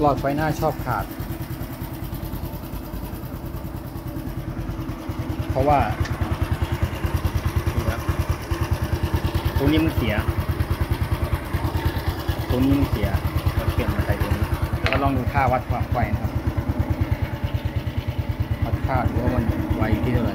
หลอดไฟหน้าชอบขาด เพราะว่านี่รัตัวนี้มันเสีย ตัวนี้มันเสียเราเปลี่ยนมาใส่ตัวนี้ แล้วก็ลองดูค่าวัดความไฟนะครับ วัดค่าดูว่ามันไวที่เท่าไหร่